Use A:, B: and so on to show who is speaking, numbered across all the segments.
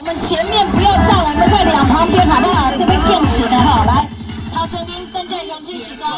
A: 我们前面不要站，我们在两旁边好不好？这边变形了哈，来，曹成斌跟在勇气启动，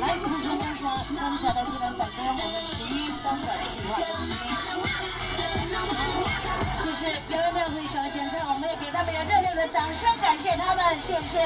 A: 来，支持生产生产的新人本身，我们十一三的计划中心。谢谢表演亮子小的检测，我们也给他们一个热烈的掌声，感谢他们，谢谢。